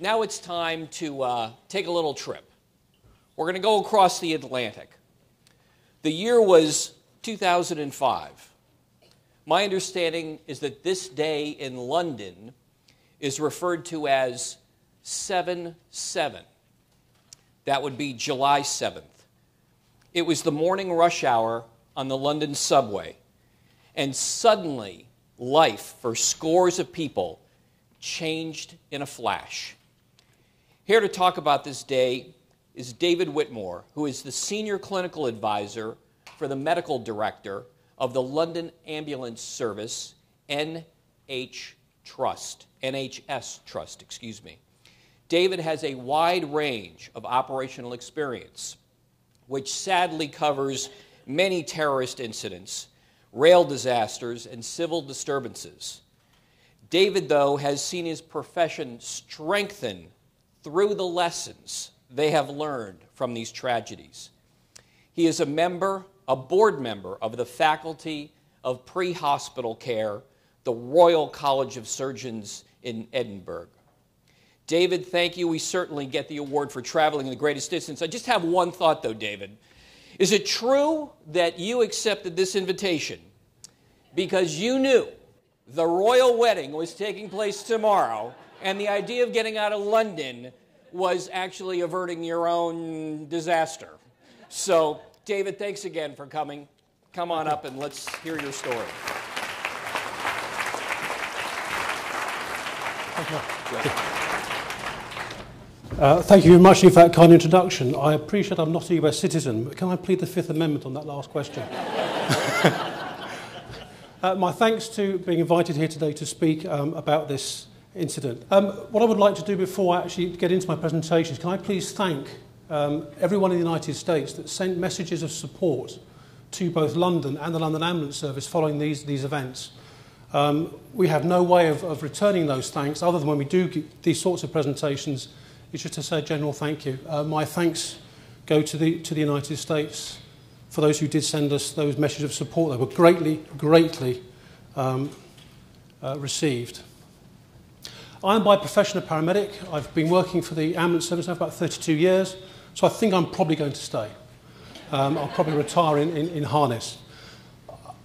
now it's time to uh, take a little trip. We're going to go across the Atlantic. The year was 2005. My understanding is that this day in London is referred to as 7 7. That would be July 7th. It was the morning rush hour on the London subway, and suddenly life for scores of people changed in a flash. Here to talk about this day is David Whitmore, who is the senior clinical advisor for the medical director of the London Ambulance Service, NH Trust, NHS Trust, excuse me. David has a wide range of operational experience, which sadly covers many terrorist incidents, rail disasters, and civil disturbances. David, though, has seen his profession strengthen through the lessons they have learned from these tragedies. He is a member, a board member of the Faculty of Pre Hospital Care, the Royal College of Surgeons in Edinburgh. David, thank you. We certainly get the award for traveling the greatest distance. I just have one thought, though, David. Is it true that you accepted this invitation because you knew the royal wedding was taking place tomorrow and the idea of getting out of London was actually averting your own disaster? So, David, thanks again for coming. Come on up and let's hear your story. Thank you. Uh, thank you very much for that kind introduction. I appreciate I'm not a US citizen, but can I plead the Fifth Amendment on that last question? uh, my thanks to being invited here today to speak um, about this incident. Um, what I would like to do before I actually get into my presentation is can I please thank um, everyone in the United States that sent messages of support to both London and the London Ambulance Service following these, these events. Um, we have no way of, of returning those thanks other than when we do these sorts of presentations It's just to say a general thank you. Uh, my thanks go to the, to the United States for those who did send us those messages of support. They were greatly, greatly um, uh, received. I am by profession a paramedic. I've been working for the ambulance service now for about 32 years, so I think I'm probably going to stay. Um, I'll probably retire in, in, in harness.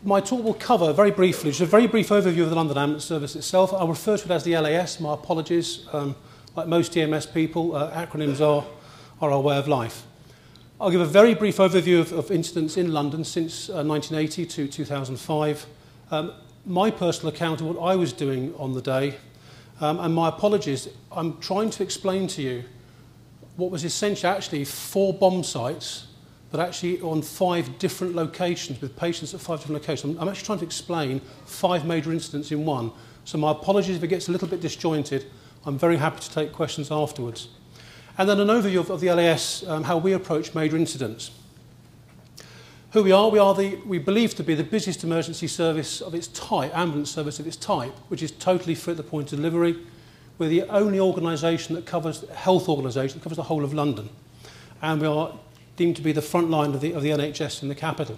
My talk will cover very briefly, just a very brief overview of the London Ambulance Service itself. I'll refer to it as the LAS, my apologies. Um, like most EMS people, uh, acronyms are, are our way of life. I'll give a very brief overview of, of incidents in London since uh, 1980 to 2005, um, my personal account of what I was doing on the day, Um, and my apologies, I'm trying to explain to you what was essentially actually four bomb sites, but actually on five different locations with patients at five different locations. I'm, I'm actually trying to explain five major incidents in one. So my apologies if it gets a little bit disjointed. I'm very happy to take questions afterwards. And then an overview of, of the LAS, um, how we approach major incidents who we are. We are the, we believe to be the busiest emergency service of its type, ambulance service of its type, which is totally free at the point of delivery. We're the only organisation that covers, health organisation, that covers the whole of London. And we are deemed to be the front line of the, of the NHS in the capital.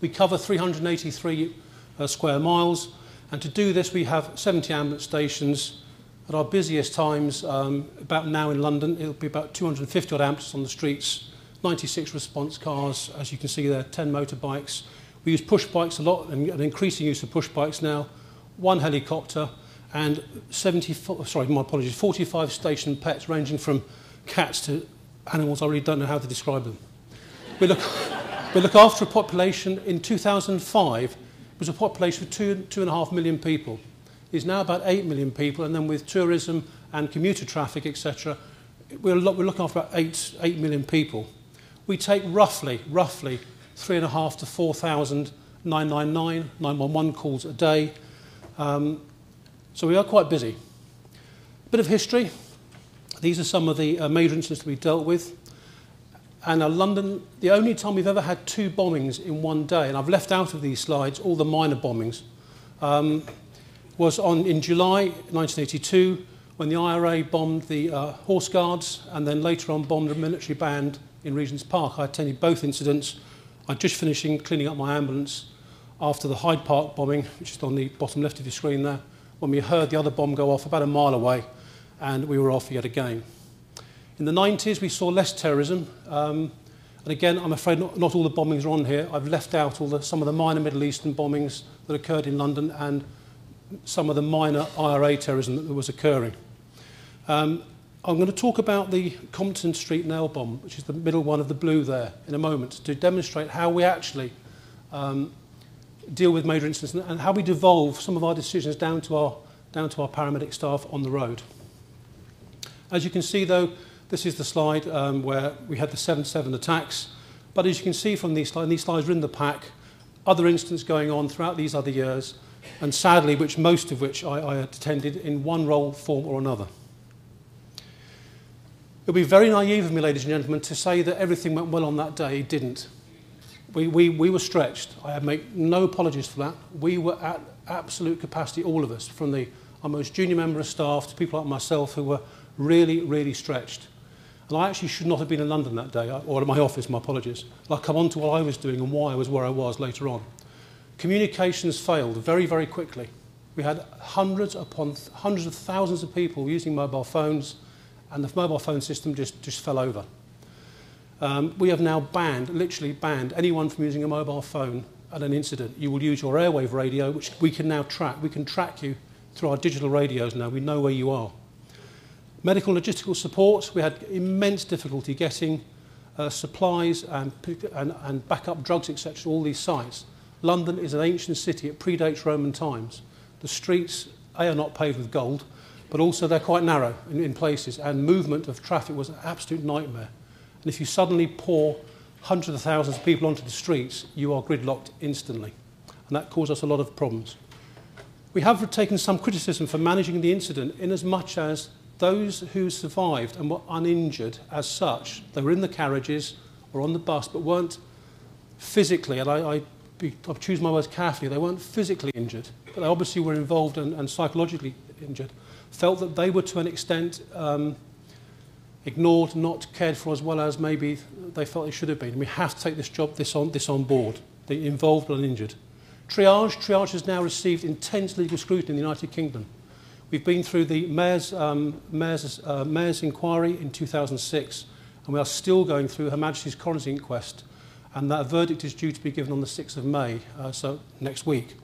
We cover 383 uh, square miles, and to do this we have 70 ambulance stations, at our busiest times, um, about now in London, it'll be about 250 odd amps on the streets 96 response cars, as you can see there, 10 motorbikes. We use push bikes a lot, and an increasing use of push bikes now, one helicopter, and 70, sorry, my apologies, 45 station pets ranging from cats to animals I really don't know how to describe them. We look, we look after a population in 2005, it was a population of two, two and a half million people It's now about 8 million people, and then with tourism and commuter traffic, etc., we're, we're looking after about 8, 8 million people. We take roughly, roughly, 3.5 to 4,000 999, 911 calls a day. Um, so we are quite busy. A bit of history. These are some of the uh, major incidents that we dealt with. And uh, London, the only time we've ever had two bombings in one day, and I've left out of these slides all the minor bombings. Um, was on in July 1982 when the IRA bombed the uh, Horse Guards and then later on bombed a military band in Regent's Park. I attended both incidents. I'd just finishing cleaning up my ambulance after the Hyde Park bombing, which is on the bottom left of your screen there, when we heard the other bomb go off about a mile away and we were off yet again. In the 90s, we saw less terrorism. Um, and again, I'm afraid not, not all the bombings are on here. I've left out all the, some of the minor Middle Eastern bombings that occurred in London and some of the minor IRA terrorism that was occurring. Um, I'm going to talk about the Compton Street nail bomb, which is the middle one of the blue there, in a moment, to demonstrate how we actually um, deal with major incidents and how we devolve some of our decisions down to our, down to our paramedic staff on the road. As you can see, though, this is the slide um, where we had the 7-7 attacks. But as you can see from these slides, these slides are in the pack, other incidents going on throughout these other years, and sadly, which most of which I, I attended in one role, form or another. It would be very naive of me, ladies and gentlemen, to say that everything went well on that day. It didn't. We, we, we were stretched. I make no apologies for that. We were at absolute capacity, all of us, from the our most junior member of staff to people like myself who were really, really stretched. And I actually should not have been in London that day, or in my office, my apologies. I'll come on to what I was doing and why I was where I was later on. Communications failed very, very quickly. We had hundreds upon hundreds of thousands of people using mobile phones, and the mobile phone system just, just fell over. Um, we have now banned, literally banned, anyone from using a mobile phone at an incident. You will use your airwave radio, which we can now track. We can track you through our digital radios now. We know where you are. Medical logistical support, we had immense difficulty getting uh, supplies and, and, and backup drugs, etc., all these sites. London is an ancient city. It predates Roman times. The streets, A, are not paved with gold, but also they're quite narrow in, in places, and movement of traffic was an absolute nightmare. And if you suddenly pour hundreds of thousands of people onto the streets, you are gridlocked instantly. And that caused us a lot of problems. We have taken some criticism for managing the incident in as much as those who survived and were uninjured as such, they were in the carriages or on the bus, but weren't physically, and I, I, I choose my words carefully, they weren't physically injured, but they obviously were involved and, and psychologically injured, felt that they were to an extent um, ignored, not cared for as well as maybe they felt they should have been. And we have to take this job, this on, this on board, the involved and injured. Triage, triage has now received intense legal scrutiny in the United Kingdom. We've been through the Mayor's, um, Mayor's, uh, Mayor's inquiry in 2006, and we are still going through Her Majesty's Coroner's Inquest, and that verdict is due to be given on the 6th of May, uh, so next week.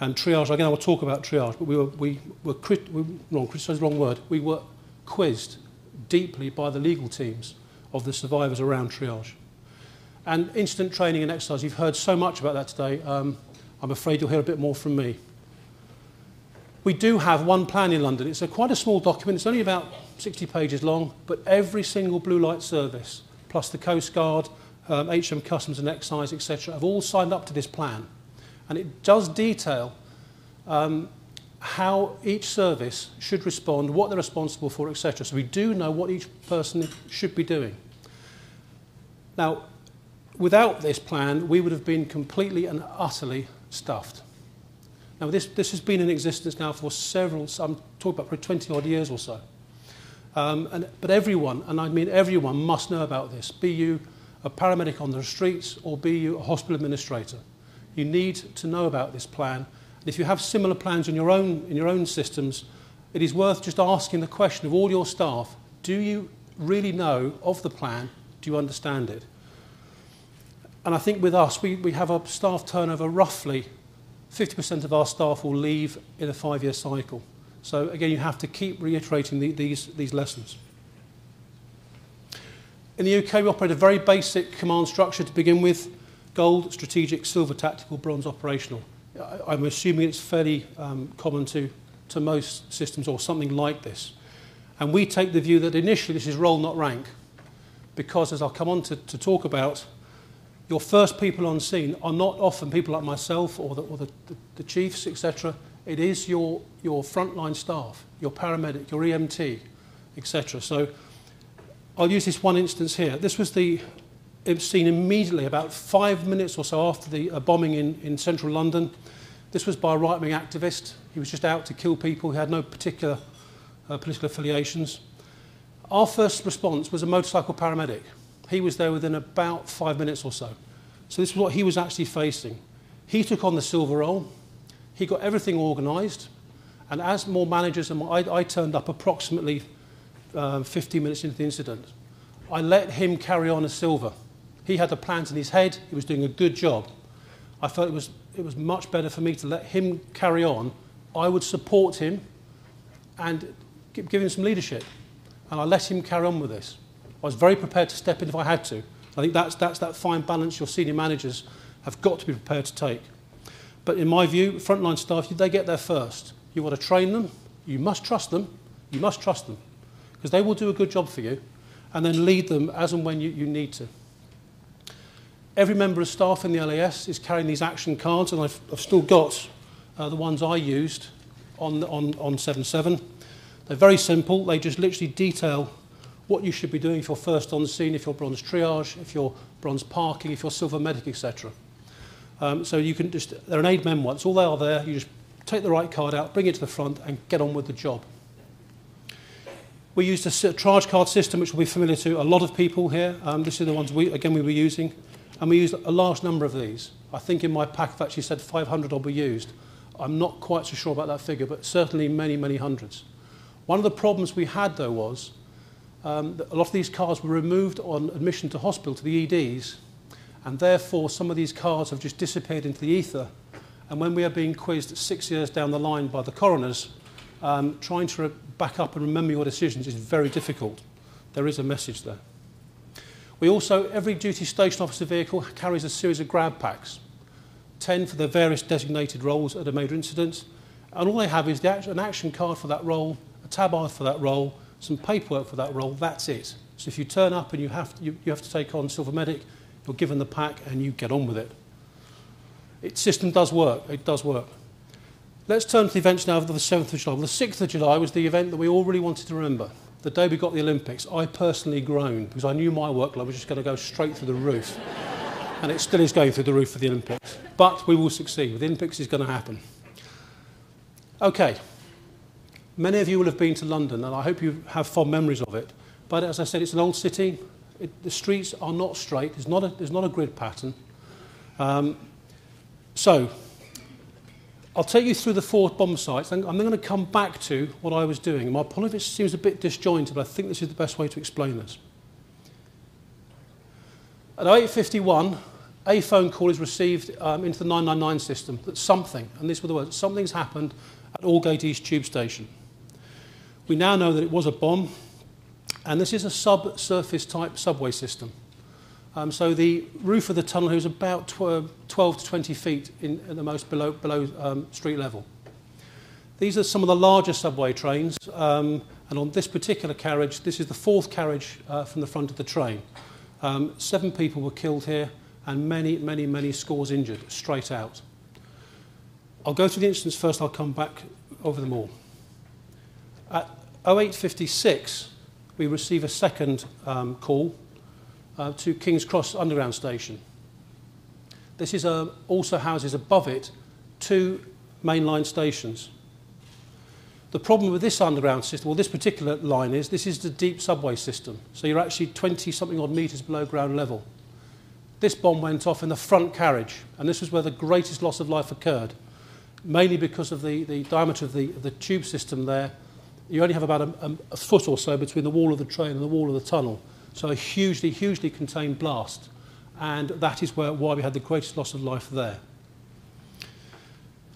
And triage, again, I will talk about triage, but we were, we were crit- we, wrong, criticised wrong word, we were quizzed deeply by the legal teams of the survivors around triage. And incident training and exercise, you've heard so much about that today. Um, I'm afraid you'll hear a bit more from me. We do have one plan in London. It's a quite a small document. It's only about 60 pages long, but every single blue light service, plus the Coast Guard, um, HM Customs and Excise, etc., have all signed up to this plan. And it does detail um, how each service should respond, what they're responsible for, etc. So we do know what each person should be doing. Now, without this plan, we would have been completely and utterly stuffed. Now, this, this has been in existence now for several, I'm talking about for 20 odd years or so. Um, and, but everyone, and I mean everyone, must know about this, be you a paramedic on the streets or be you a hospital administrator. You need to know about this plan. And if you have similar plans in your own, in your own systems, it is worth just asking the question of all your staff, do you really know of the plan? Do you understand it? And I think with us, we, we have a staff turnover roughly 50% of our staff will leave in a five-year cycle. So again, you have to keep reiterating the, these, these lessons. In the UK, we operate a very basic command structure to begin with. Gold, strategic, silver, tactical, bronze, operational. I'm assuming it's fairly um, common to, to most systems or something like this. And we take the view that initially this is role, not rank. Because as I'll come on to, to talk about, your first people on scene are not often people like myself or the, or the, the, the chiefs, etc. It is your, your frontline staff, your paramedic, your EMT, etc. So I'll use this one instance here. This was the it was seen immediately, about five minutes or so after the uh, bombing in, in central London. This was by a right-wing activist. He was just out to kill people. He had no particular uh, political affiliations. Our first response was a motorcycle paramedic. He was there within about five minutes or so. So this was what he was actually facing. He took on the silver roll. He got everything organised. And as more managers, and more, I, I turned up approximately uh, um, 15 minutes into the incident. I let him carry on as silver. He had the plans in his head, he was doing a good job. I felt it was, it was much better for me to let him carry on. I would support him and give, him some leadership. And I let him carry on with this. I was very prepared to step in if I had to. I think that's, that's that fine balance your senior managers have got to be prepared to take. But in my view, frontline staff, they get there first. You want to train them, you must trust them, you must trust them, because they will do a good job for you, and then lead them as and when you, you need to. Every member of staff in the LAS is carrying these action cards, and I've, I've still got uh, the ones I used on, on, on 7-7. They're very simple. They just literally detail what you should be doing if you're first on the scene, if you're bronze triage, if you're bronze parking, if you're silver medic, etc. Um, so you can just, they're an aid memoir. It's All they are there, you just take the right card out, bring it to the front and get on with the job. We used a triage card system, which will be familiar to a lot of people here. Um, this is the ones we, again, we were using. And we used a large number of these. I think in my pack, I've actually said 500 odd were used. I'm not quite so sure about that figure, but certainly many, many hundreds. One of the problems we had, though, was um, a lot of these cars were removed on admission to hospital, to the EDs, and therefore some of these cars have just disappeared into the ether. And when we are being quizzed six years down the line by the coroners, um, trying to back up and remember your decisions is very difficult. There is a message there. We also, every duty station officer vehicle carries a series of grab packs, 10 for the various designated roles at a major incident, and all they have is the, an action card for that role, a tabard for that role, some paperwork for that role, that's it. So if you turn up and you have to, you, you have to take on Silver Medic, you're given the pack and you get on with it. Its system does work, it does work. Let's turn to the events now of the 7th of July. Well, the 6th of July was the event that we all really wanted to remember. The day we got the Olympics, I personally groaned because I knew my workload was just going to go straight through the roof. and it still is going through the roof for the Olympics. But we will succeed. The Olympics is going to happen. Okay. Many of you will have been to London, and I hope you have fond memories of it. But as I said, it's an old city. It, the streets are not straight. There's not a, there's not a grid pattern. Um, so, I'll take you through the four bomb sites, and I'm then going to come back to what I was doing. My apologies seems a bit disjointed, but I think this is the best way to explain this. At 8.51, a phone call is received um, into the 999 system that something, and these were the words, something's happened at Aldgate East Tube Station. We now know that it was a bomb, and this is a subsurface type subway system. Um, so the roof of the tunnel here is about 12 to 20 feet in, at the most below, below um, street level. These are some of the larger subway trains, um, and on this particular carriage, this is the fourth carriage uh, from the front of the train. Um, seven people were killed here, and many, many, many scores injured straight out. I'll go through the incidents first, I'll come back over them all. At 0856, we receive a second um, call uh, to King's Cross Underground Station. This is a, also houses above it two mainline stations. The problem with this underground system, well, this particular line is, this is the deep subway system. So you're actually 20 something odd metres below ground level. This bomb went off in the front carriage, and this was where the greatest loss of life occurred, mainly because of the, the diameter of the, of the tube system there. You only have about a, a, a foot or so between the wall of the train and the wall of the tunnel. So a hugely, hugely contained blast. And that is where, why we had the greatest loss of life there.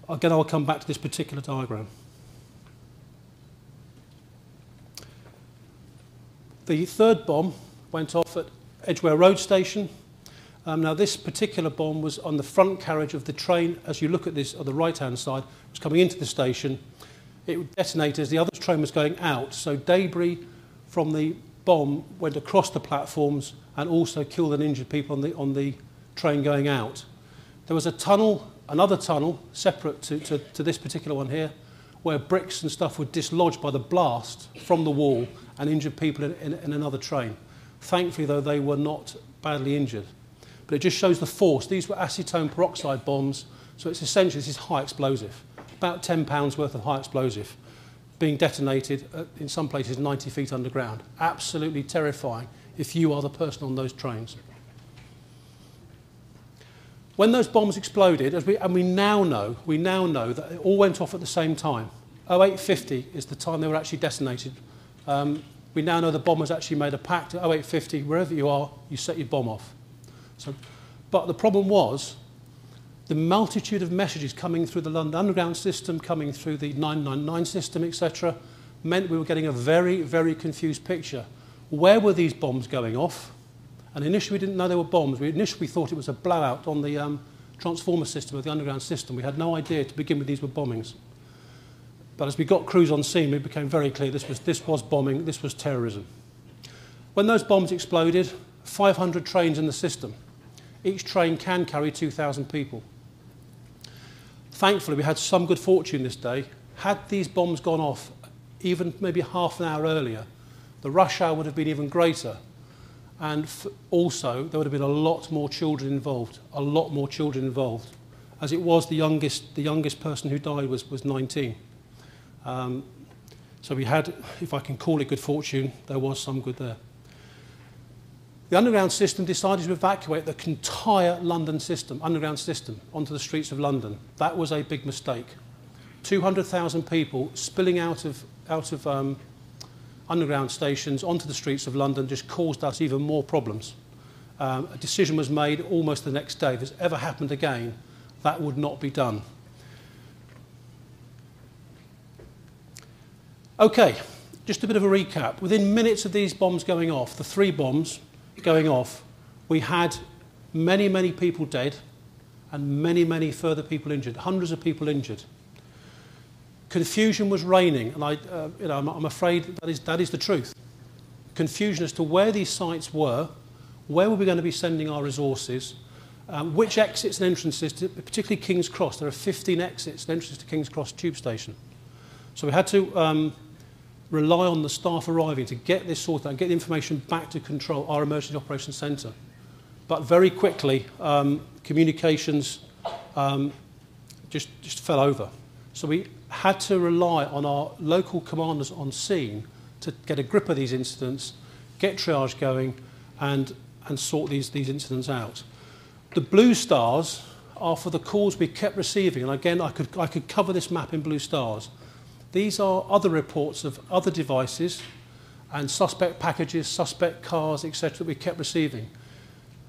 Again, I'll come back to this particular diagram. The third bomb went off at Edgware Road Station. Um, now, this particular bomb was on the front carriage of the train. As you look at this on the right-hand side, it was coming into the station. It detonated as the other train was going out. So debris from the bomb went across the platforms and also killed and injured people on the, on the train going out. There was a tunnel, another tunnel, separate to, to, to this particular one here, where bricks and stuff were dislodged by the blast from the wall and injured people in, in, in another train. Thankfully, though, they were not badly injured. But it just shows the force. These were acetone peroxide bombs, so it's essentially this is high explosive, about 10 pounds worth of high explosive. Being detonated at, in some places 90 feet underground. Absolutely terrifying if you are the person on those trains. When those bombs exploded, as we, and we now know, we now know that it all went off at the same time. 0850 is the time they were actually detonated. Um, we now know the bombers actually made a pact at 0850, wherever you are, you set your bomb off. So, but the problem was the multitude of messages coming through the London Underground system, coming through the 999 system, etc., meant we were getting a very, very confused picture. Where were these bombs going off? And initially we didn't know they were bombs. We initially thought it was a blowout on the um, transformer system of the underground system. We had no idea to begin with these were bombings. But as we got crews on scene, it became very clear this was, this was bombing, this was terrorism. When those bombs exploded, 500 trains in the system. Each train can carry 2,000 people. Thankfully, we had some good fortune this day. Had these bombs gone off even maybe half an hour earlier, the rush hour would have been even greater. And also, there would have been a lot more children involved, a lot more children involved. As it was, the youngest, the youngest person who died was, was 19. Um, so we had, if I can call it good fortune, there was some good there. The underground system decided to evacuate the entire London system, underground system, onto the streets of London. That was a big mistake. 200,000 people spilling out of, out of um, underground stations onto the streets of London just caused us even more problems. Um, a decision was made almost the next day. If this ever happened again, that would not be done. Okay, just a bit of a recap. Within minutes of these bombs going off, the three bombs going off, we had many, many people dead and many, many further people injured, hundreds of people injured. Confusion was reigning, and I, uh, you know, I'm, I'm afraid that is, that is the truth. Confusion as to where these sites were, where were we going to be sending our resources, um, which exits and entrances, to, particularly King's Cross. There are 15 exits and entrances to King's Cross tube station. So we had to um, rely on the staff arriving to get this sorted and get the information back to control our emergency operations centre. But very quickly, um, communications um, just, just fell over. So we had to rely on our local commanders on scene to get a grip of these incidents, get triage going, and, and sort these, these incidents out. The blue stars are for the calls we kept receiving, and again, I could, I could cover this map in blue stars. These are other reports of other devices and suspect packages, suspect cars, etc., that we kept receiving.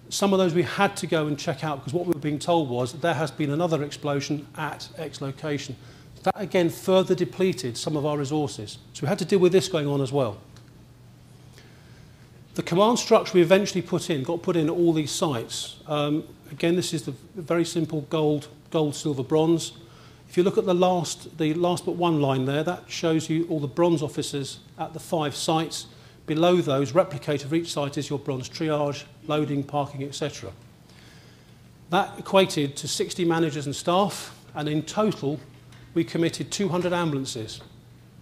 Some of those we had to go and check out because what we were being told was there has been another explosion at X location. That again further depleted some of our resources. So we had to deal with this going on as well. The command structure we eventually put in, got put in at all these sites. Um, again, this is the very simple gold, gold, silver, bronze. If you look at the last, the last but one line there, that shows you all the bronze officers at the five sites. Below those, replicate of each site is your bronze triage, loading, parking, etc. That equated to 60 managers and staff, and in total, we committed 200 ambulances.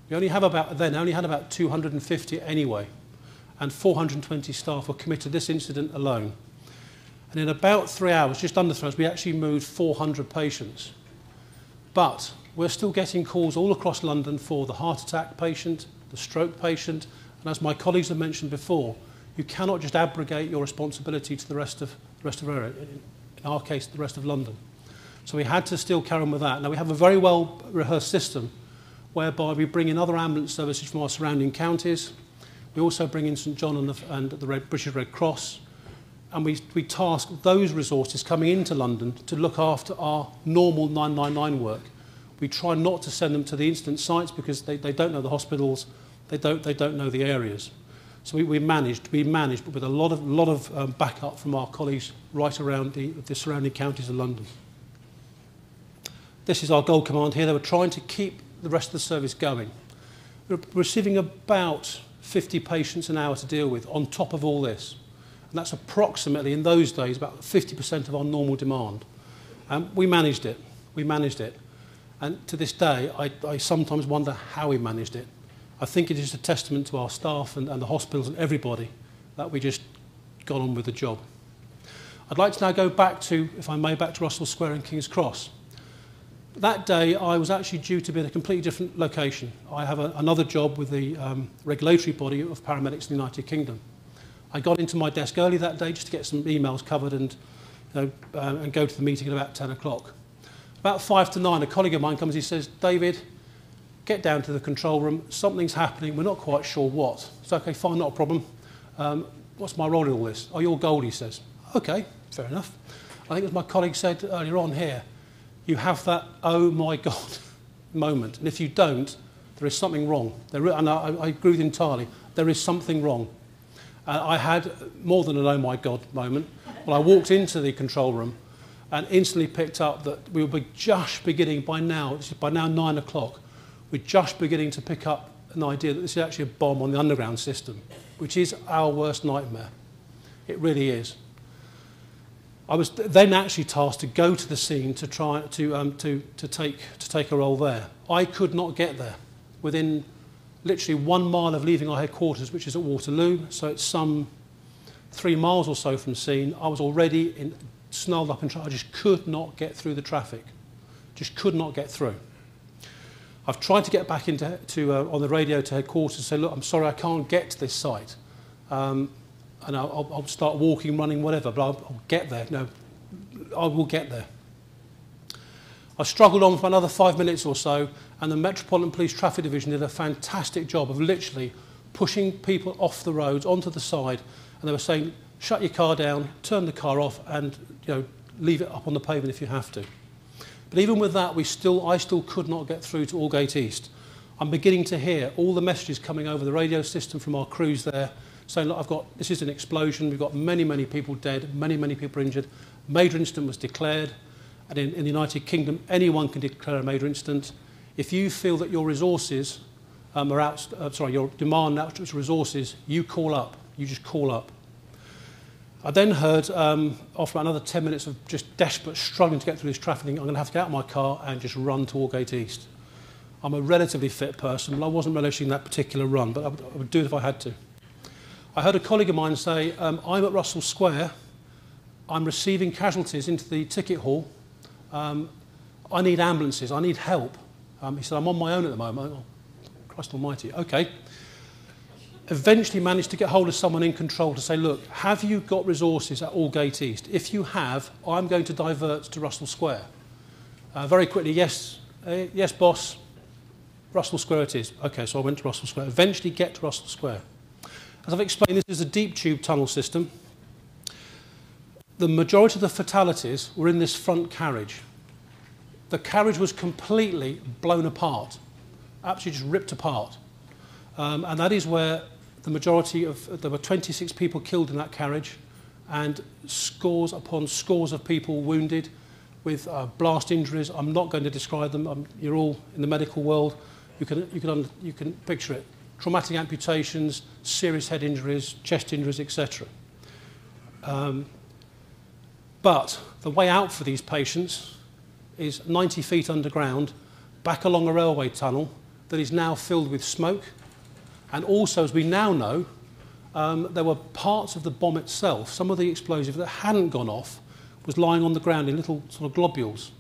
We only have about, then only had about 250 anyway, and 420 staff were committed to this incident alone. And in about three hours, just under three hours, we actually moved 400 patients. But we're still getting calls all across London for the heart attack patient, the stroke patient, and as my colleagues have mentioned before, you cannot just abrogate your responsibility to the rest of the rest of area, in our case, the rest of London. So we had to still carry on with that. Now we have a very well rehearsed system whereby we bring in other ambulance services from our surrounding counties. We also bring in St John and the, and the Red, British Red Cross and we, we task those resources coming into London to look after our normal 999 work. We try not to send them to the incident sites because they, they don't know the hospitals, they don't, they don't know the areas. So we, we managed, we managed, but with a lot of, lot of um, backup from our colleagues right around the, the surrounding counties of London. This is our gold command here. They were trying to keep the rest of the service going. We're receiving about 50 patients an hour to deal with on top of all this. And that's approximately, in those days, about 50% of our normal demand. Um, we managed it. We managed it. And to this day, I, I sometimes wonder how we managed it. I think it is a testament to our staff and, and the hospitals and everybody that we just got on with the job. I'd like to now go back to, if I may, back to Russell Square and King's Cross. That day, I was actually due to be in a completely different location. I have a, another job with the um, regulatory body of paramedics in the United Kingdom. I got into my desk early that day just to get some emails covered and, you know, uh, and go to the meeting at about 10 o'clock. About five to nine, a colleague of mine comes he says, David, get down to the control room, something's happening, we're not quite sure what. It's okay, fine, not a problem. Um, what's my role in all this? Oh, you're gold, he says. Okay, fair enough. I think as my colleague said earlier on here, you have that, oh my God, moment. And if you don't, there is something wrong. There, and I, I agree with entirely. There is something wrong. Uh, I had more than an oh my God moment. Well, I walked into the control room and instantly picked up that we were just beginning by now, by now nine o'clock, we're just beginning to pick up an idea that this is actually a bomb on the underground system, which is our worst nightmare. It really is. I was then actually tasked to go to the scene to try to, um, to, to, take, to take a role there. I could not get there. Within literally one mile of leaving our headquarters, which is at Waterloo, so it's some three miles or so from scene, I was already in, snarled up in traffic. I just could not get through the traffic. Just could not get through. I've tried to get back into to, uh, on the radio to headquarters and say, look, I'm sorry, I can't get to this site. Um, and I'll, I'll start walking, running, whatever, but I'll, I'll get there. No, I will get there. I struggled on for another five minutes or so, and the Metropolitan Police Traffic Division did a fantastic job of literally pushing people off the roads onto the side, and they were saying, shut your car down, turn the car off, and you know, leave it up on the pavement if you have to. But even with that, we still, I still could not get through to Allgate East. I'm beginning to hear all the messages coming over the radio system from our crews there saying, look, I've got, this is an explosion, we've got many, many people dead, many, many people injured, major incident was declared, and in, in the United Kingdom, anyone can declare a major incident. If you feel that your resources um, are out, uh, sorry, your demand outstrips resources, you call up. You just call up. I then heard, um, after another 10 minutes of just desperate struggling to get through this traffic, I'm going to have to get out of my car and just run to Allgate East. I'm a relatively fit person, but I wasn't relishing that particular run, but I would, I would do it if I had to. I heard a colleague of mine say, um, I'm at Russell Square, I'm receiving casualties into the ticket hall, um, I need ambulances, I need help. Um, he said, I'm on my own at the moment. Oh, Christ almighty, okay. Eventually managed to get hold of someone in control to say, look, have you got resources at Allgate East? If you have, I'm going to divert to Russell Square. Uh, very quickly, yes, uh, yes, boss, Russell Square it is. Okay, so I went to Russell Square. Eventually get to Russell Square. As I've explained, this is a deep tube tunnel system. The majority of the fatalities were in this front carriage. The carriage was completely blown apart, absolutely just ripped apart. Um, and that is where the majority of, there were 26 people killed in that carriage and scores upon scores of people wounded with uh, blast injuries. I'm not going to describe them. I'm, you're all in the medical world. You can, you, can, you can picture it traumatic amputations, serious head injuries, chest injuries, etc. Um, but the way out for these patients is 90 feet underground, back along a railway tunnel that is now filled with smoke. And also, as we now know, um, there were parts of the bomb itself, some of the explosive that hadn't gone off, was lying on the ground in little sort of globules.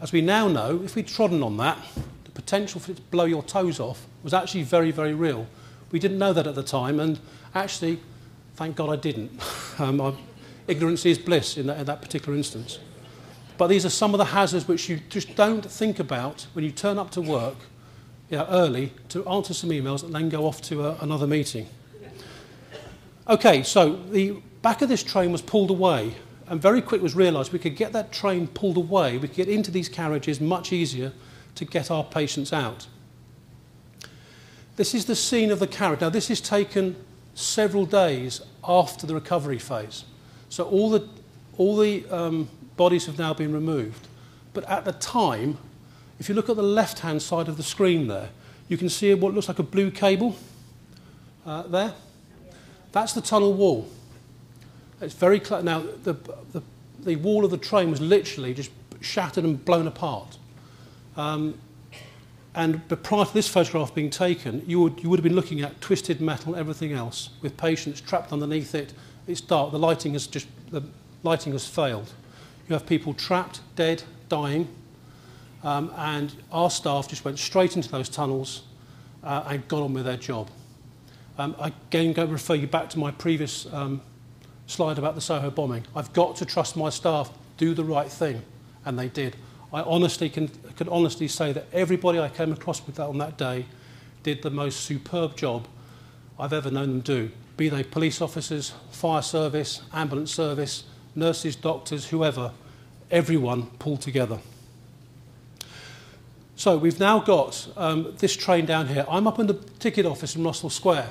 As we now know, if we'd trodden on that, the potential for it to blow your toes off was actually very, very real. We didn't know that at the time, and actually, thank God I didn't. um, I, ignorance is bliss in that, in that particular instance. But these are some of the hazards which you just don't think about when you turn up to work you know, early to answer some emails and then go off to a, another meeting. Okay, so the back of this train was pulled away, and very quick was realised we could get that train pulled away, we could get into these carriages much easier to get our patients out. This is the scene of the carriage. Now, this is taken several days after the recovery phase. So all the, all the um, bodies have now been removed. But at the time, if you look at the left-hand side of the screen there, you can see what looks like a blue cable uh, there. That's the tunnel wall. It's very close. Now, the, the, the wall of the train was literally just shattered and blown apart. Um, and but prior to this photograph being taken, you would, you would have been looking at twisted metal, everything else, with patients trapped underneath it. It's dark. The lighting has just the lighting has failed. You have people trapped, dead, dying, um, and our staff just went straight into those tunnels uh, and got on with their job. Um, I again go refer you back to my previous um, slide about the Soho bombing. I've got to trust my staff, do the right thing, and they did. I honestly can can honestly say that everybody I came across with that on that day did the most superb job I've ever known them do. Be they police officers, fire service, ambulance service, nurses, doctors, whoever, everyone pulled together. So we've now got um, this train down here. I'm up in the ticket office in Russell Square.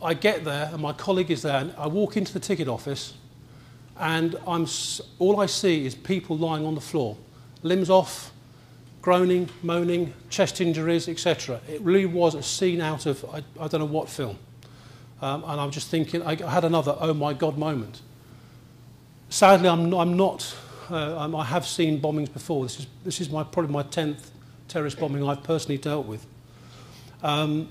I get there and my colleague is there and I walk into the ticket office and I'm, all I see is people lying on the floor, limbs off, groaning, moaning, chest injuries, etc. It really was a scene out of, I, I don't know what film. Um, and I'm just thinking, I had another oh my God moment. Sadly, I'm, I'm not, uh, um, I have seen bombings before. This is, this is my, probably my 10th terrorist bombing I've personally dealt with. Um,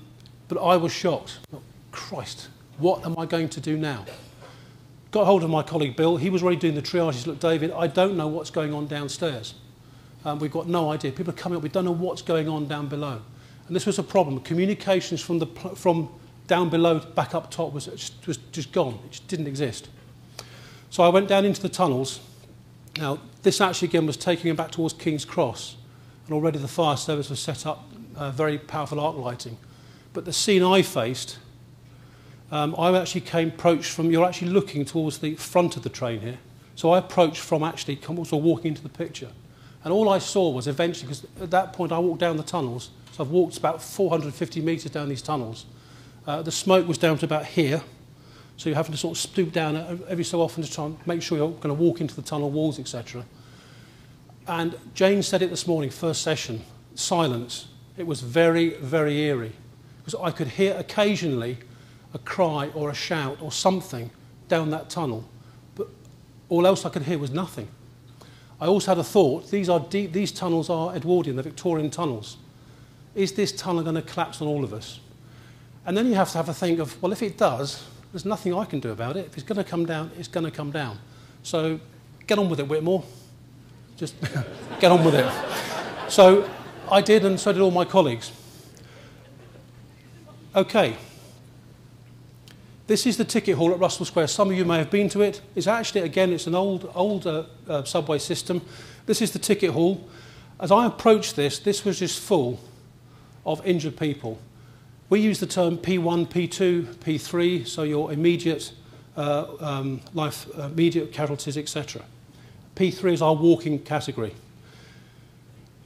but I was shocked. Oh, Christ, what am I going to do now? Got hold of my colleague Bill. He was already doing the triage. He said, Look, David, I don't know what's going on downstairs. um, we've got no idea. People are coming up, we don't know what's going on down below. And this was a problem. Communications from, the, from down below back up top was just, was just gone. It just didn't exist. So I went down into the tunnels. Now, this actually again was taking him back towards King's Cross. And already the fire service was set up, uh, very powerful arc lighting. But the scene I faced, um, I actually came approached from, you're actually looking towards the front of the train here. So I approached from actually, also walking into the picture. And all I saw was eventually, because at that point I walked down the tunnels, so I've walked about 450 metres down these tunnels. Uh, the smoke was down to about here, so you're having to sort of stoop down every so often to try and make sure you're going to walk into the tunnel walls, etc. And Jane said it this morning, first session, silence. It was very, very eerie. Because I could hear occasionally a cry or a shout or something down that tunnel. But all else I could hear was nothing. I also had a thought, these, are deep, these tunnels are Edwardian, the Victorian tunnels. Is this tunnel going to collapse on all of us? And then you have to have a think of, well, if it does, there's nothing I can do about it. If it's going to come down, it's going to come down. So get on with it, Whitmore. Just get on with it. So I did, and so did all my colleagues. Okay, this is the ticket hall at Russell Square. Some of you may have been to it. It's actually, again, it's an old, old uh, uh, subway system. This is the ticket hall. As I approached this, this was just full of injured people. We use the term P1, P2, P3, so your immediate uh, um, life, uh, immediate casualties, etc. P3 is our walking category.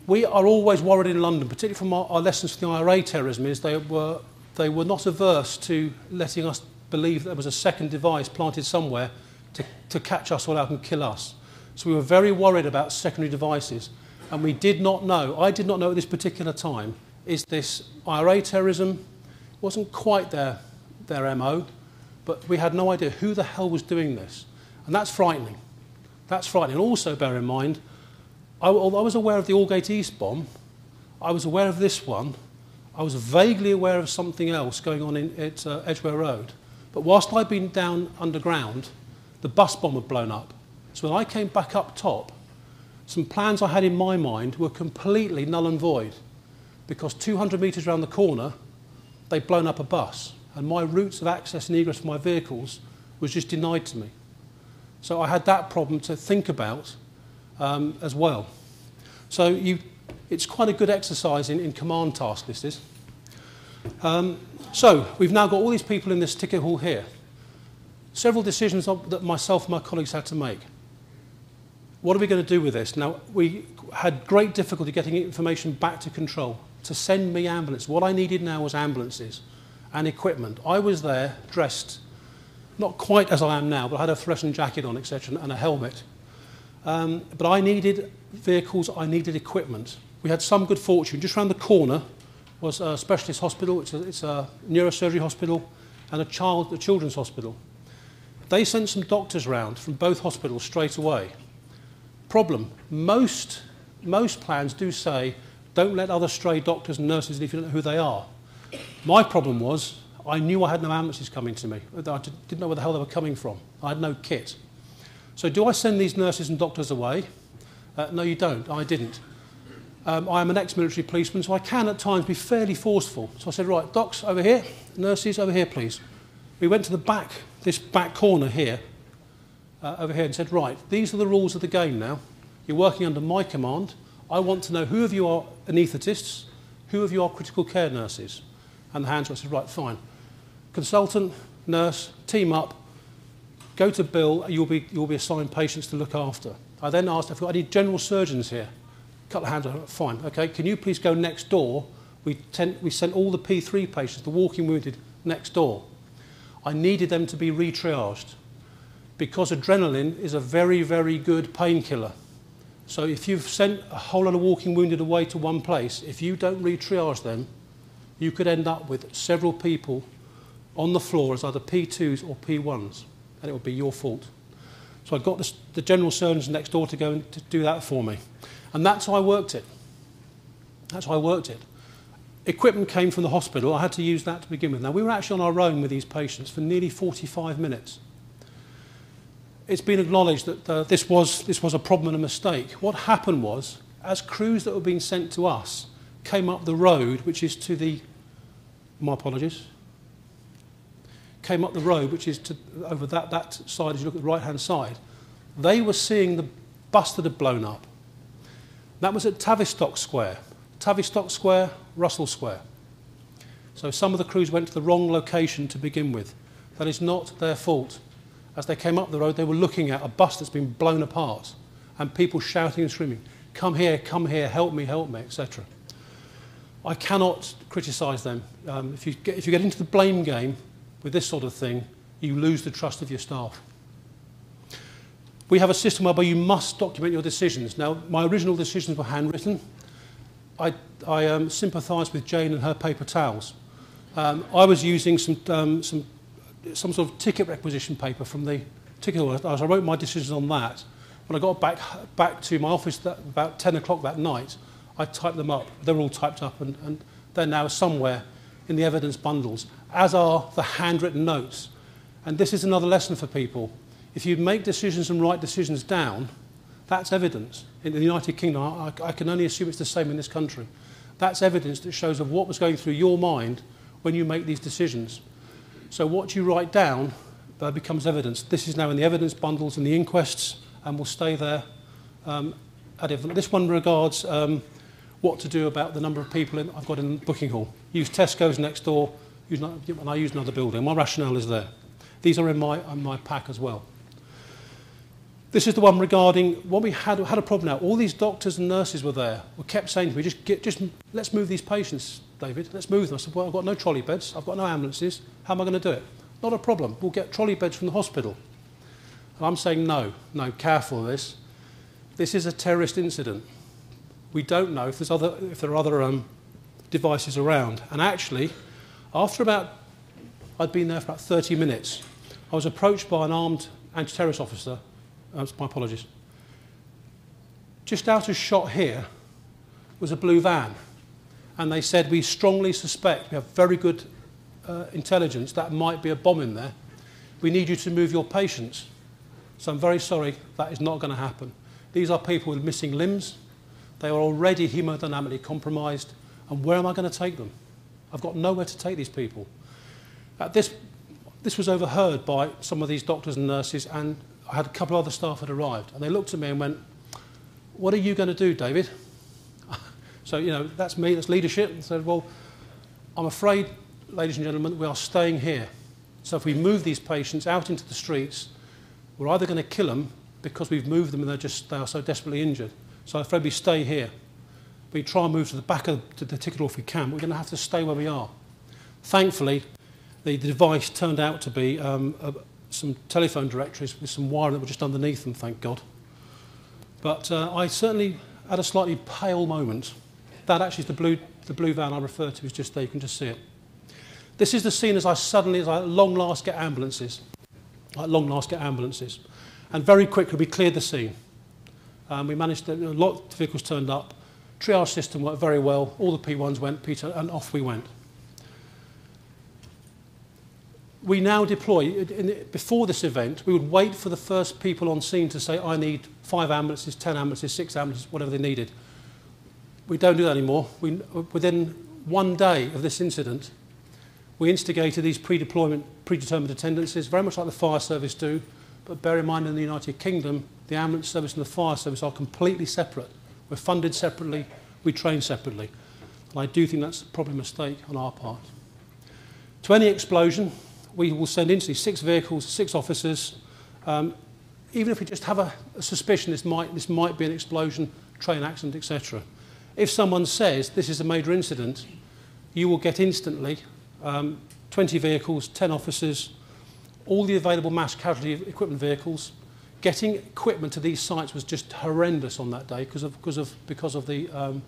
We are always worried in London, particularly from our, our lessons from the IRA terrorism, is they were, they were not averse to letting us believe there was a second device planted somewhere to, to catch us all out and kill us. So we were very worried about secondary devices. And we did not know, I did not know at this particular time, is this IRA terrorism? It wasn't quite their, their MO, but we had no idea who the hell was doing this. And that's frightening. That's frightening. Also bear in mind, I, I was aware of the Aldgate East bomb, I was aware of this one. I was vaguely aware of something else going on in, at uh, Edgware Road. But whilst I'd been down underground, the bus bomb had blown up. So when I came back up top, some plans I had in my mind were completely null and void because 200 metres around the corner, they'd blown up a bus and my routes of access and egress for my vehicles was just denied to me. So I had that problem to think about um, as well. So you, it's quite a good exercise in, in command task, this is. Um, so we've now got all these people in this ticket hall here. Several decisions that myself and my colleagues had to make. What are we going to do with this? Now, we had great difficulty getting information back to control to send me ambulance. What I needed now was ambulances and equipment. I was there dressed, not quite as I am now, but I had a fluorescent jacket on, etc., and a helmet. Um, but I needed vehicles, I needed equipment. We had some good fortune. Just round the corner, was a specialist hospital. It's a, it's a neurosurgery hospital and a child, a children's hospital. They sent some doctors round from both hospitals straight away. Problem, most, most plans do say, don't let other stray doctors and nurses if you don't know who they are. My problem was, I knew I had no ambulances coming to me. I didn't know where the hell they were coming from. I had no kit. So do I send these nurses and doctors away? Uh, no, you don't. I didn't. Um, I am an ex-military policeman, so I can at times be fairly forceful. So I said, right, docs over here, nurses over here, please. We went to the back, this back corner here, uh, over here, and said, right, these are the rules of the game now. You're working under my command. I want to know who of you are anaesthetists, who of you are critical care nurses. And the hands I said, right, fine. Consultant, nurse, team up, go to Bill, you'll be, you'll be assigned patients to look after. I then asked I've got any general surgeons here. couple of hands off, fine, okay, can you please go next door? We, ten, we sent all the P3 patients, the walking wounded, next door. I needed them to be retriaged because adrenaline is a very, very good painkiller. So if you've sent a whole lot of walking wounded away to one place, if you don't retriage them, you could end up with several people on the floor as either P2s or P1s, and it would be your fault. So I got the, the general surgeons next door to go and to do that for me. And that's how I worked it. That's how I worked it. Equipment came from the hospital. I had to use that to begin with. Now, we were actually on our own with these patients for nearly 45 minutes. It's been acknowledged that uh, this, was, this was a problem and a mistake. What happened was, as crews that were being sent to us came up the road, which is to the, my apologies, came up the road, which is to, over that, that side as you look at the right hand side, they were seeing the bus that had blown up. That was at Tavistock Square. Tavistock Square, Russell Square. So some of the crews went to the wrong location to begin with. That is not their fault. As they came up the road, they were looking at a bus that's been blown apart and people shouting and screaming, Come here, come here, help me, help me, etc. I cannot criticise them. Um, if, you get, if you get into the blame game with this sort of thing, you lose the trust of your staff. We have a system whereby you must document your decisions. Now, my original decisions were handwritten. I, I um, with Jane and her paper towels. Um, I was using some, um, some, some sort of ticket requisition paper from the ticket. As I wrote my decisions on that, when I got back, back to my office that, about 10 o'clock that night, I typed them up. They're all typed up and, and they're now somewhere in the evidence bundles, as are the handwritten notes. And this is another lesson for people. If you make decisions and write decisions down, that's evidence. In the United Kingdom, I, I can only assume it's the same in this country. That's evidence that shows of what was going through your mind when you make these decisions. So what you write down uh, becomes evidence. This is now in the evidence bundles and the inquests and will stay there. Um, this one regards um, what to do about the number of people in, I've got in the booking hall. Use Tesco's next door, use, and I use another building. My rationale is there. These are in my, in my pack as well. This is the one regarding what we had, had a problem now. All these doctors and nurses were there. We kept saying to me, just, get, just let's move these patients, David. Let's move them. I said, well, I've got no trolley beds. I've got no ambulances. How am I going to do it? Not a problem. We'll get trolley beds from the hospital. And I'm saying, no, no, careful of this. This is a terrorist incident. We don't know if, there's other, if there are other um, devices around. And actually, after about, I'd been there for about 30 minutes, I was approached by an armed anti-terrorist officer Uh, my apologies. Just out of shot here was a blue van. And they said, we strongly suspect, we have very good uh, intelligence, that might be a bomb in there. We need you to move your patients. So I'm very sorry, that is not going to happen. These are people with missing limbs. They are already hemodynamically compromised. And where am I going to take them? I've got nowhere to take these people. At this, this was overheard by some of these doctors and nurses and I had a couple of other staff had arrived, and they looked at me and went, what are you going to do, David? so, you know, that's me, that's leadership. And said, well, I'm afraid, ladies and gentlemen, we are staying here. So if we move these patients out into the streets, we're either going to kill them because we've moved them and they're just, they are so desperately injured. So I'm afraid we stay here. We try and move to the back of the, the ticket off we can. We're going to have to stay where we are. Thankfully, the, the device turned out to be um, a, some telephone directories with some wiring that were just underneath them, thank God. But uh, I certainly had a slightly pale moment. That actually is the blue, the blue van I refer to is just there, you can just see it. This is the scene as I suddenly, as I long last get ambulances, like long last get ambulances. And very quickly we cleared the scene. Um, we managed, to, a lot of vehicles turned up, triage system worked very well, all the P1s went, Peter, and off we went we now deploy, in, before this event, we would wait for the first people on scene to say, I need five ambulances, 10 ambulances, six ambulances, whatever they needed. We don't do that anymore. We, within one day of this incident, we instigated these pre-deployment, predetermined attendances, very much like the fire service do, but bear in mind in the United Kingdom, the ambulance service and the fire service are completely separate. We're funded separately, we train separately. And I do think that's probably a mistake on our part. To any explosion, we will send into these six vehicles, six officers. Um, even if we just have a, a suspicion this might, this might be an explosion, train accident, etc. If someone says this is a major incident, you will get instantly um, 20 vehicles, 10 officers, all the available mass casualty equipment vehicles. Getting equipment to these sites was just horrendous on that day because of, because of, because of the, um,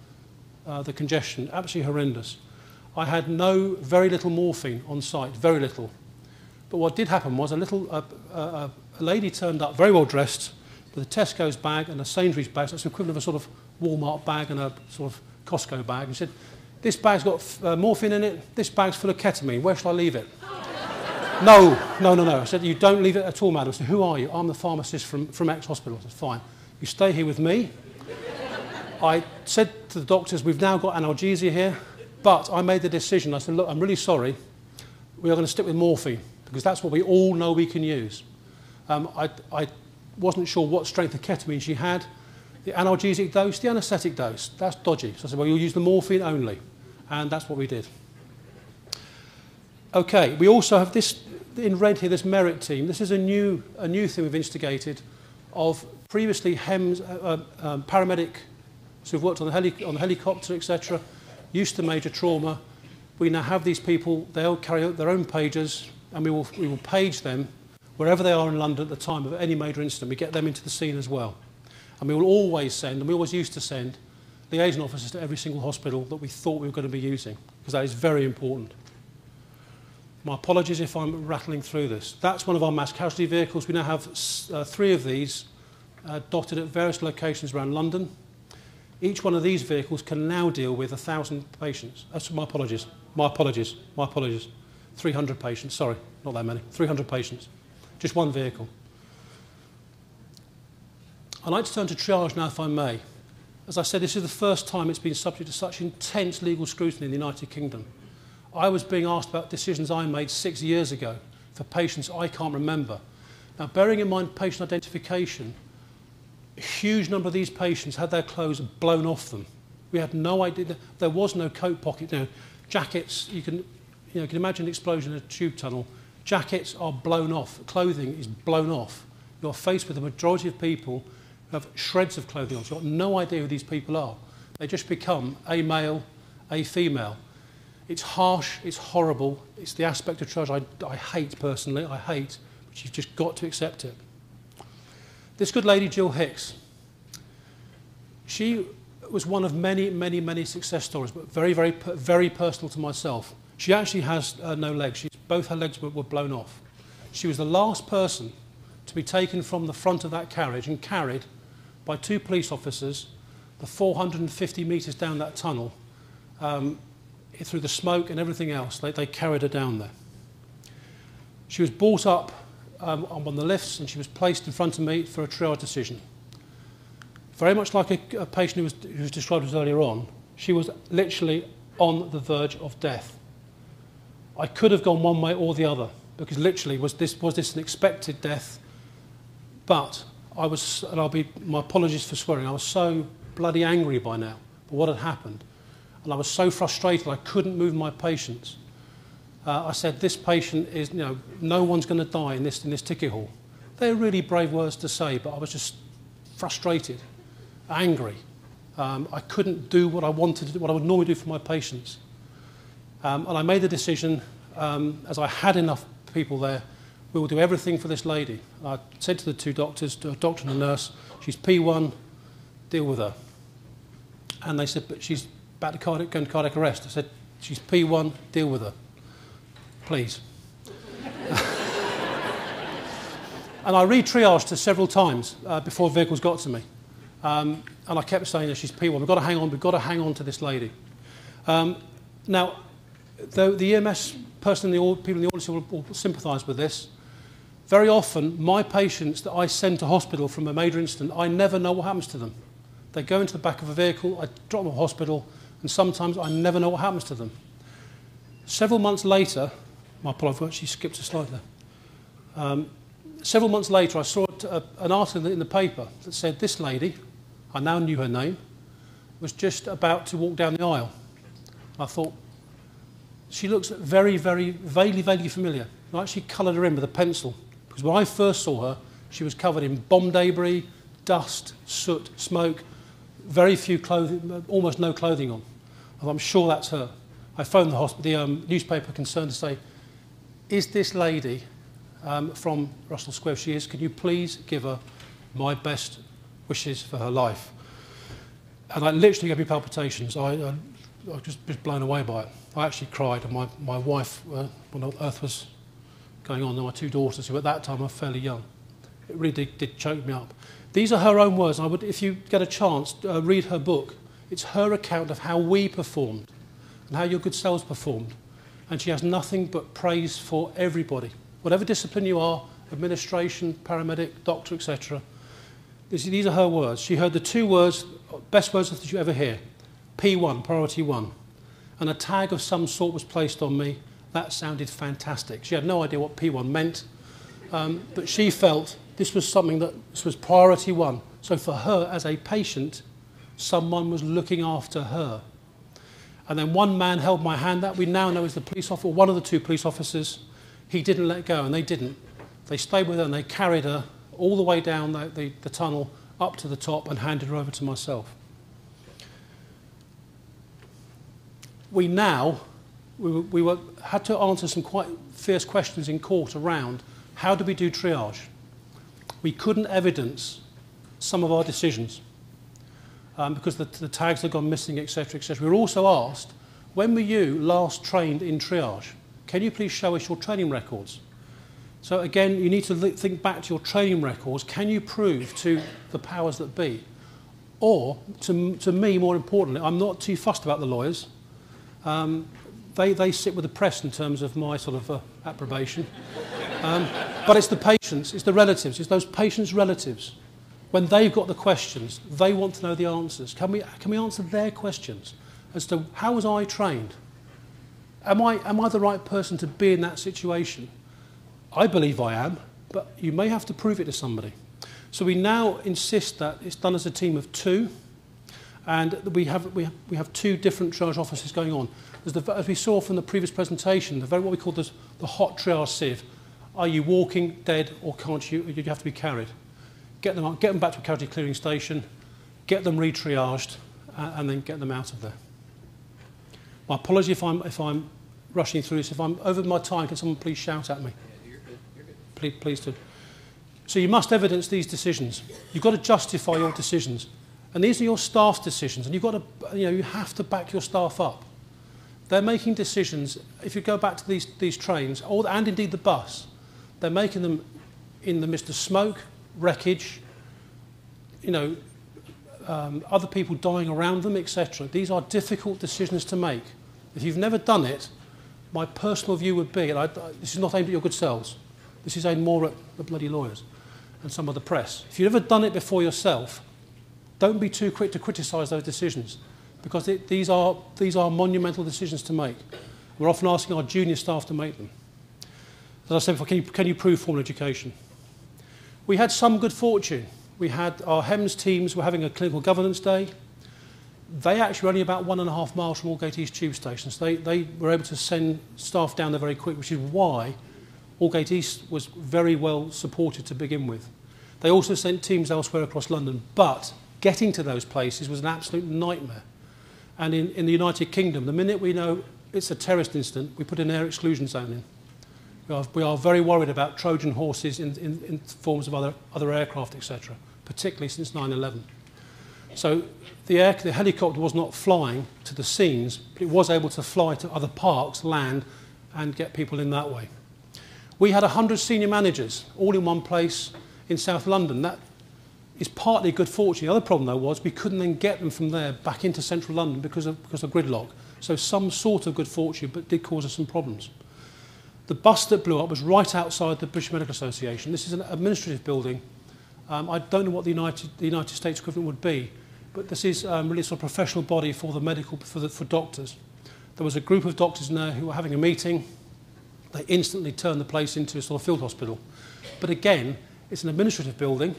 uh, the congestion, absolutely horrendous. I had no, very little morphine on site, very little. But what did happen was a little, uh, uh, a lady turned up, very well dressed, with a Tesco's bag and a Sainsbury's bag, so the equivalent of a sort of Walmart bag and a sort of Costco bag, and said, this bag's got uh, morphine in it, this bag's full of ketamine, where shall I leave it? no, no, no, no. I said, you don't leave it at all, madam. I said, who are you? I'm the pharmacist from, from X hospital. I said, fine. You stay here with me. I said to the doctors, we've now got analgesia here, but I made the decision. I said, look, I'm really sorry. We are going to stick with morphine because that's what we all know we can use. Um, I, I wasn't sure what strength of ketamine she had. The analgesic dose, the anaesthetic dose, that's dodgy. So I said, well, you'll use the morphine only. And that's what we did. Okay, we also have this, in red here, this merit team. This is a new, a new thing we've instigated of previously HEMS, uh, uh, um, paramedics who've worked on the, heli on the helicopter, etc., used to major trauma. We now have these people, they'll carry out their own pages, and we will, we will page them wherever they are in London at the time of any major incident. We get them into the scene as well. And we will always send, and we always used to send, liaison officers to every single hospital that we thought we were going to be using, because that is very important. My apologies if I'm rattling through this. That's one of our mass casualty vehicles. We now have uh, three of these uh, dotted at various locations around London. Each one of these vehicles can now deal with 1,000 patients. That's my apologies. My apologies. My apologies. 300 patients. Sorry, not that many. 300 patients. Just one vehicle. I'd like to turn to triage now, if I may. As I said, this is the first time it's been subject to such intense legal scrutiny in the United Kingdom. I was being asked about decisions I made six years ago for patients I can't remember. Now, bearing in mind patient identification, a huge number of these patients had their clothes blown off them. We had no idea. There was no coat pocket. You know, jackets, you can, you know, you can imagine an explosion in a tube tunnel. Jackets are blown off. Clothing is blown off. You're faced with a majority of people who have shreds of clothing on. You've got no idea who these people are. They just become a male, a female. It's harsh, it's horrible, it's the aspect of triage I, I hate personally, I hate, but you've just got to accept it. This good lady, Gill Hicks, she was one of many, many, many success stories, but very, very, very personal to myself. She actually has uh, no legs. She's, both her legs were, were blown off. She was the last person to be taken from the front of that carriage and carried by two police officers the 450 metres down that tunnel um, through the smoke and everything else. They, they carried her down there. She was brought up um, on the lifts and she was placed in front of me for a triage decision. Very much like a, a patient who was, who was described as earlier on, she was literally on the verge of death. I could have gone one way or the other because literally was this, was this an expected death? But I was, and I'll be, my apologies for swearing, I was so bloody angry by now for what had happened. And I was so frustrated I couldn't move my patients. Uh, I said, this patient is, you know, no one's going to die in this, in this ticket hall. They're really brave words to say, but I was just frustrated, angry. Um, I couldn't do what I wanted what I would normally do for my patients. Um, and I made the decision, um, as I had enough people there, we will do everything for this lady. I said to the two doctors, to a doctor and a nurse, she's P1, deal with her. And they said, but she's about to cardiac, go into cardiac arrest. I said, she's P1, deal with her please. and I re-triaged her several times uh, before vehicles got to me. Um, and I kept saying that she's P1. We've got to hang on. We've got to hang on to this lady. Um, now, the, the EMS person, the people in the audience will, will sympathise with this. Very often, my patients that I send to hospital from a major incident, I never know what happens to them. They go into the back of a vehicle, I drop them at hospital, and sometimes I never know what happens to them. Several months later, my apologies, she skipped a slide there. Um, several months later, I saw a, an article in the paper that said this lady, I now knew her name, was just about to walk down the aisle. I thought, she looks very, very vaguely, vaguely familiar. I actually coloured her in with a pencil because when I first saw her, she was covered in bomb debris, dust, soot, smoke, very few clothing, almost no clothing on. I'm sure that's her. I phoned the, hospital, the um, newspaper concerned to say, is this lady um, from Russell Square? If she is, can you please give her my best wishes for her life? And I literally gave me palpitations. I, I, I was just blown away by it. I actually cried, and my, my wife, uh, when Earth was going on, and my two daughters, who at that time were fairly young, it really did, did choke me up. These are her own words. I would, if you get a chance, uh, read her book. It's her account of how we performed and how your good selves performed. And she has nothing but praise for everybody. Whatever discipline you are, administration, paramedic, doctor, etc. These are her words. She heard the two words, best words that you ever hear. P1, priority one. and a tag of some sort was placed on me. That sounded fantastic. She had no idea what P1 meant, um, but she felt this was something that this was priority one. So for her as a patient, someone was looking after her. And then one man held my hand that we now know is the police officer, one of the two police officers. He didn't let go, and they didn't. They stayed with her and they carried her all the way down the, the, the tunnel up to the top and handed her over to myself. We now we, we were, had to answer some quite fierce questions in court around how do we do triage we couldn't evidence some of our decisions um, because the, the tags had gone missing, etc., etc. We were also asked, when were you last trained in triage? Can you please show us your training records? So again, you need to think back to your training records. Can you prove to the powers that be? Or, to, to me, more importantly, I'm not too fussed about the lawyers. Um, they, they sit with the press in terms of my sort of uh, approbation. Um, but it's the patients, it's the relatives, it's those patients' relatives. When they've got the questions, they want to know the answers. Can we, can we answer their questions as to how was I trained? Am I, am I the right person to be in that situation? I believe I am, but you may have to prove it to somebody. So we now insist that it's done as a team of two. And we have, we have, we have two different triage offices going on. as the, as we saw from the previous presentation, the very, what we call the, the hot triage sieve. Are you walking, dead, or can't you, you have to be carried? Get them, out, get them back to a casualty clearing station, get them retriaged, uh, and then get them out of there. My apology if I'm, if I'm rushing through this. If I'm over my time, can someone please shout at me? Yeah, you're good. You're good. Please, please do. So you must evidence these decisions. You've got to justify your decisions. And these are your staff's decisions. And you've got to, you know, you have to back your staff up. They're making decisions, if you go back to these, these trains, or, and indeed the bus, they're making them in the midst of smoke, wreckage, you know, um, other people dying around them, etc. These are difficult decisions to make. If you've never done it, my personal view would be, and I, this is not aimed at your good selves, this is aimed more at the bloody lawyers and some of the press. If you've ever done it before yourself, don't be too quick to criticise those decisions because it, these, are, these are monumental decisions to make. We're often asking our junior staff to make them. As I said, can you, can you prove formal education? We had some good fortune. We had our HEMS teams were having a clinical governance day. They actually were only about one and a half miles from Aldgate East tube stations. They, they were able to send staff down there very quick, which is why Aldgate East was very well supported to begin with. They also sent teams elsewhere across London, but getting to those places was an absolute nightmare. And in, in the United Kingdom, the minute we know it's a terrorist incident, we put an air exclusion zone in. We are, we are very worried about Trojan horses in, in, in forms of other, other aircraft, etc., particularly since 9-11. So the, air, the helicopter was not flying to the scenes, but it was able to fly to other parks, land, and get people in that way. We had 100 senior managers all in one place in South London. That is partly good fortune. The other problem, though, was we couldn't then get them from there back into central London because of, because of gridlock. So some sort of good fortune, but did cause us some problems. The bus that blew up was right outside the British Medical Association. This is an administrative building. Um, I don't know what the United, the United States equivalent would be, but this is um, really sort of professional body for the medical, for, the, for doctors. There was a group of doctors in there who were having a meeting. They instantly turned the place into a sort of field hospital. But again, it's an administrative building.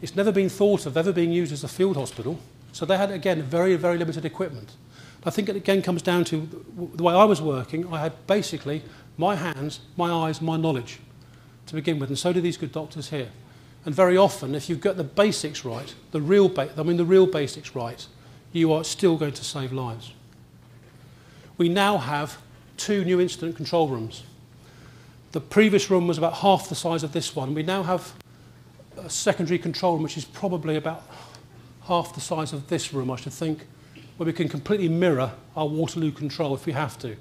It's never been thought of ever being used as a field hospital. So they had, again, very, very limited equipment. I think it again comes down to the way I was working. I had basically my hands, my eyes, my knowledge to begin with, and so do these good doctors here. And very often, if you've got the basics right, the real, ba- I mean, the real basics right, you are still going to save lives. We now have two new incident control rooms. The previous room was about half the size of this one. We now have a secondary control room, which is probably about half the size of this room, I should think, where we can completely mirror our Waterloo control if we have to.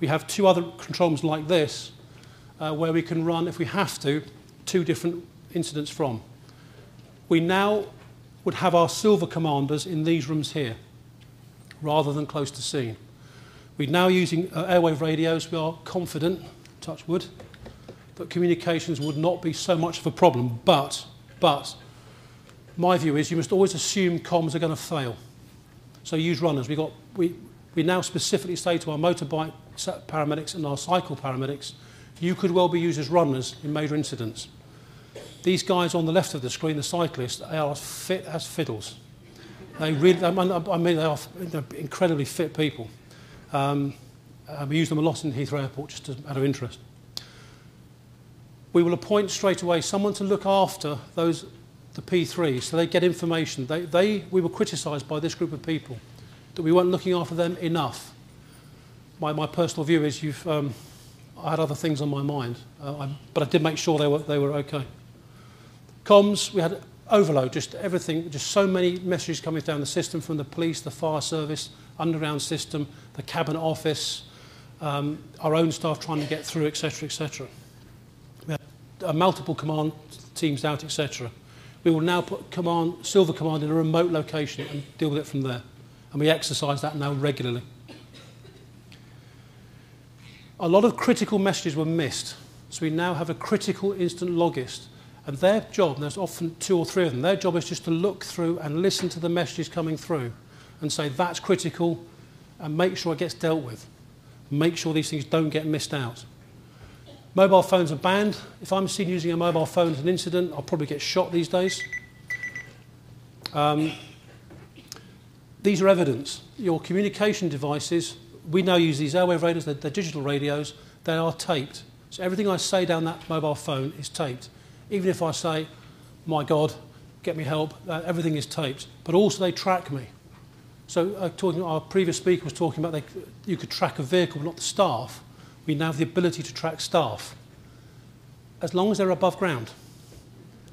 We have two other control rooms like this, uh, where we can run, if we have to, two different incidents from. We now would have our silver commanders in these rooms here, rather than close to scene. We're now using uh, airwave radios. We are confident, touch wood, that communications would not be so much of a problem. But, but, my view is you must always assume comms are going to fail. So use runners. We, got, we, we now specifically say to our motorbike paramedics and our cycle paramedics, you could well be used as runners in major incidents. These guys on the left of the screen, the cyclists, they are fit as fiddles. They really, I mean, they are incredibly fit people. Um, we use them a lot in Heathrow Airport just out of interest. We will appoint straight away someone to look after those the P3s so they get information. They, they, we were criticised by this group of people that we weren't looking after them enough. My, my personal view is you've, um, I had other things on my mind, uh, I, but I did make sure they were, they were okay. Comms, we had overload, just everything, just so many messages coming down the system from the police, the fire service, underground system, the cabinet office, um, our own staff trying to get through, etc., etc. uh, multiple command teams out, etc. We will now put command, Silver Command in a remote location and deal with it from there. And we exercise that now regularly. A lot of critical messages were missed. So we now have a critical instant logist. And their job, and there's often two or three of them, their job is just to look through and listen to the messages coming through and say, that's critical, and make sure it gets dealt with. Make sure these things don't get missed out. Mobile phones are banned. If I'm seen using a mobile phone as an incident, I'll probably get shot these days. Um, these are evidence. Your communication devices, we now use these airwave radios, they're, they're digital radios, they are taped. So everything I say down that mobile phone is taped. Even if I say, my God, get me help, uh, everything is taped. But also they track me. So uh, talking, our previous speaker was talking about they, you could track a vehicle, but not the staff we now have the ability to track staff as long as they're above ground.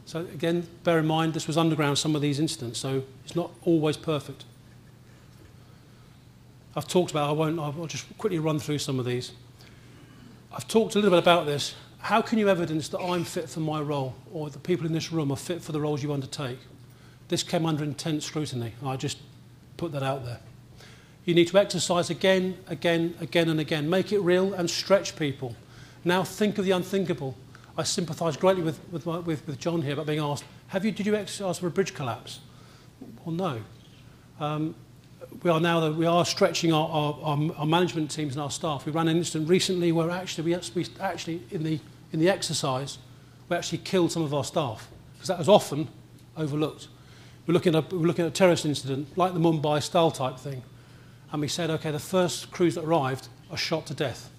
So again, bear in mind this was underground, some of these incidents, so it's not always perfect. I've talked about, I won't, I'll just quickly run through some of these. I've talked a little bit about this. How can you evidence that I'm fit for my role or the people in this room are fit for the roles you undertake? This came under intense scrutiny. I just put that out there. You need to exercise again, again, again, and again. Make it real and stretch people. Now think of the unthinkable. I sympathise greatly with, with, my, with, with John here about being asked, have you, did you exercise for a bridge collapse? Well, no. Um, we are now we are stretching our, our, our management teams and our staff. We ran an incident recently where actually we actually in the in the exercise we actually killed some of our staff because that was often overlooked. We're looking at we're looking at a terrorist incident like the Mumbai style type thing and we said, okay, the first crews that arrived are shot to death.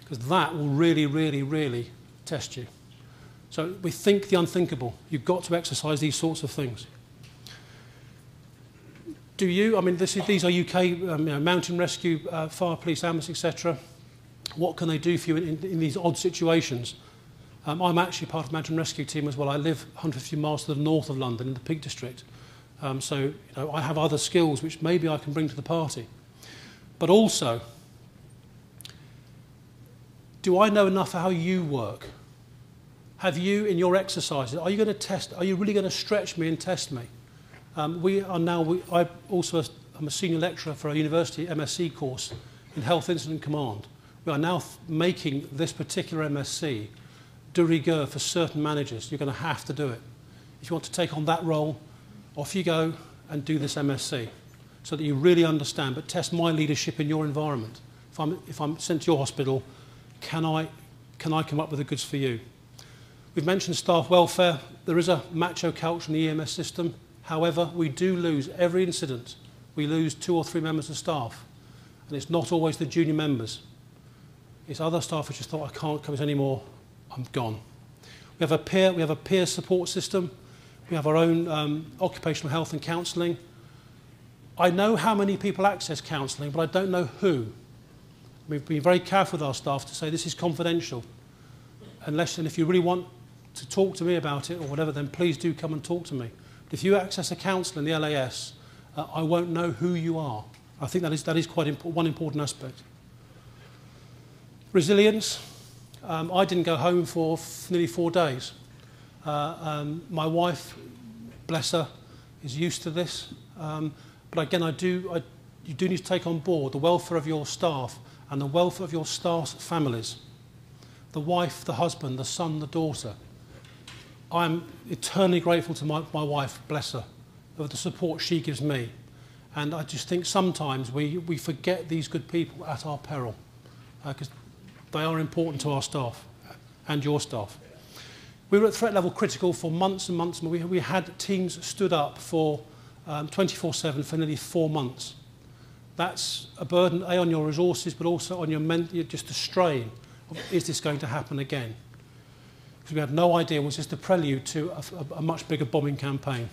Because that will really, really, really test you. So we think the unthinkable. You've got to exercise these sorts of things. Do you? I mean, is, these are UK um, you know, mountain rescue, uh, fire, police, ambulance, etc. What can they do for you in, in, in these odd situations? Um, I'm actually part of the mountain rescue team as well. I live 150 miles to the north of London in the Peak District. Um, so you know, I have other skills which maybe I can bring to the party. But also, do I know enough how you work? Have you, in your exercises, are you going to test, are you really going to stretch me and test me? Um, we are now, we, I also am a senior lecturer for a university MSc course in Health Incident Command. We are now making this particular MSc de rigueur for certain managers. You're going to have to do it. If you want to take on that role, off you go and do this MSc so that you really understand, but test my leadership in your environment. If I'm, if I'm sent to your hospital, can I, can I come up with the goods for you? We've mentioned staff welfare. There is a macho culture in the EMS system. However, we do lose every incident. We lose two or three members of staff. And it's not always the junior members. It's other staff which just thought, I can't come anymore, I'm gone. We have a peer, we have a peer support system We have our own um, occupational health and counselling. I know how many people access counselling, but I don't know who. We've been very careful with our staff to say this is confidential. Unless and if you really want to talk to me about it or whatever, then please do come and talk to me. But if you access a counsellor in the LAS, uh, I won't know who you are. I think that is, that is quite imp one important aspect. Resilience. Um, I didn't go home for nearly four days. Uh, um, my wife, bless her, is used to this. Um, but again, I do, I, you do need to take on board the welfare of your staff and the welfare of your staff's families. The wife, the husband, the son, the daughter. I'm eternally grateful to my, my wife, bless her, for the support she gives me. And I just think sometimes we, we forget these good people at our peril because uh, they are important to our staff and your staff. We were at threat level critical for months and months. We, we had teams stood up for 24-7 um, for nearly four months. That's a burden, A, on your resources, but also on your mental, just a strain of, is this going to happen again? Because we had no idea, it was just a prelude to a, a, a much bigger bombing campaign.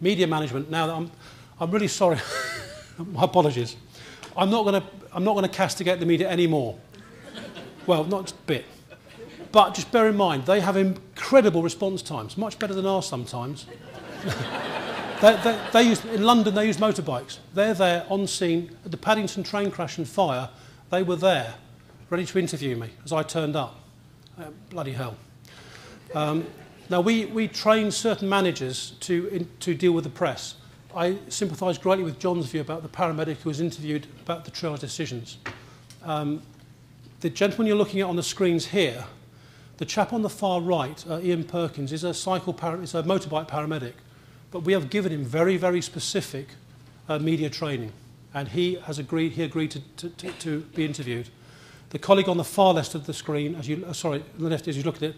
Media management, now I'm, I'm really sorry, my apologies. I'm not going to castigate the media anymore. well, not a bit. But just bear in mind, they have incredible response times, much better than ours sometimes. they, they, they use, in London, they use motorbikes. They're there on scene at the Paddington train crash and fire. They were there, ready to interview me as I turned up. Uh, bloody hell. Um, now, we, we train certain managers to, in, to deal with the press. I sympathise greatly with John's view about the paramedic who was interviewed about the triage decisions. Um, the gentleman you're looking at on the screens here, the chap on the far right, uh, Ian Perkins, is a, cycle is a motorbike paramedic. But we have given him very, very specific uh, media training. And he has agreed, he agreed to, to, to, to be interviewed. The colleague on the far left of the screen, as you, uh, sorry, on the left as you look at it,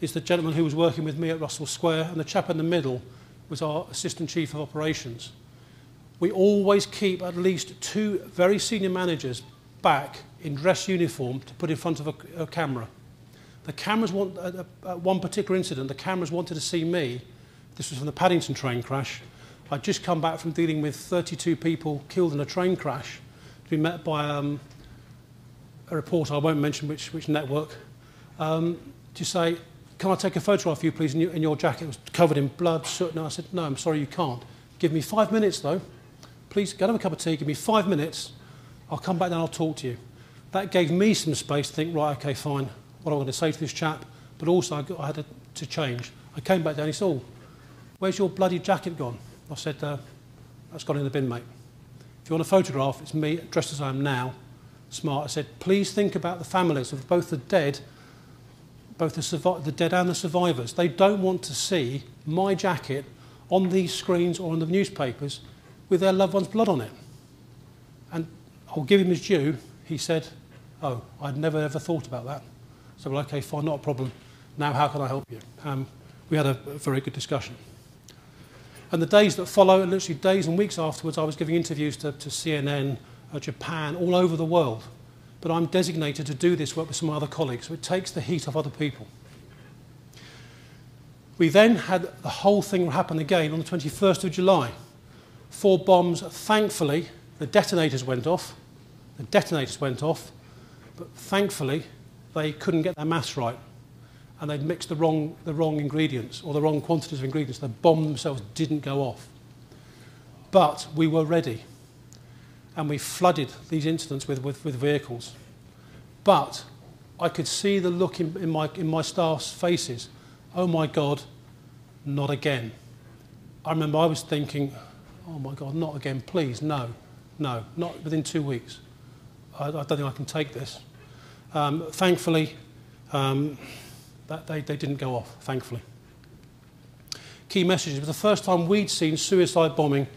is the gentleman who was working with me at Russell Square, and the chap in the middle was our Assistant Chief of Operations. We always keep at least two very senior managers back in dress uniform to put in front of a, a camera. The cameras want, at, at one particular incident, the cameras wanted to see me This was from the Paddington train crash. I'd just come back from dealing with 32 people killed in a train crash to be met by um, a reporter, I won't mention which, which network, um, to say, can I take a photograph of you, please, in your, in your jacket? It was covered in blood, soot. And I said, no, I'm sorry, you can't. Give me five minutes, though. Please, and have a cup of tea. Give me five minutes. I'll come back and I'll talk to you. That gave me some space to think, right, okay, fine. What I'm going to say to this chap? But also, I, got, I had to, to change. I came back down. He said, oh, Where's your bloody jacket gone? I said, uh, That's gone in the bin, mate. If you want a photograph, it's me dressed as I am now. Smart. I said, Please think about the families of both the dead, both the, the dead and the survivors. They don't want to see my jacket on these screens or on the newspapers with their loved one's blood on it. And I'll give him his due. He said, Oh, I'd never ever thought about that. So, well, okay, fine, not a problem. Now, how can I help you? Um, we had a, a very good discussion. And the days that follow, and literally days and weeks afterwards, I was giving interviews to, to CNN, uh, Japan, all over the world. But I'm designated to do this work with some other colleagues, so it takes the heat off other people. We then had the whole thing happen again on the 21st of July. Four bombs, thankfully, the detonators went off. The detonators went off, but thankfully, they couldn't get their maths right and they'd mixed the wrong, the wrong ingredients or the wrong quantities of ingredients. The bomb themselves didn't go off. But we were ready. And we flooded these incidents with, with, with vehicles. But I could see the look in, in, my, in my staff's faces. Oh my God, not again. I remember I was thinking, oh my God, not again, please, no, no, not within two weeks. I, I don't think I can take this. Um, thankfully, um, that they, they didn't go off, thankfully. Key messages. It was the first time we'd seen suicide bombing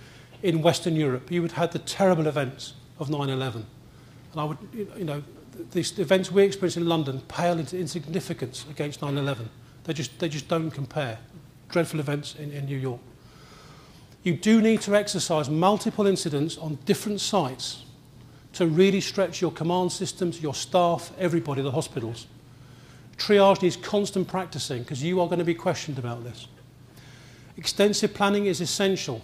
in Western Europe. You had had the terrible events of 9-11. And I would, you know, these events we experienced in London pale into insignificance against 9-11. They just, they just don't compare. Dreadful events in, in New York. You do need to exercise multiple incidents on different sites to really stretch your command systems, your staff, everybody, the hospitals. Triage needs constant practicing because you are going to be questioned about this. Extensive planning is essential.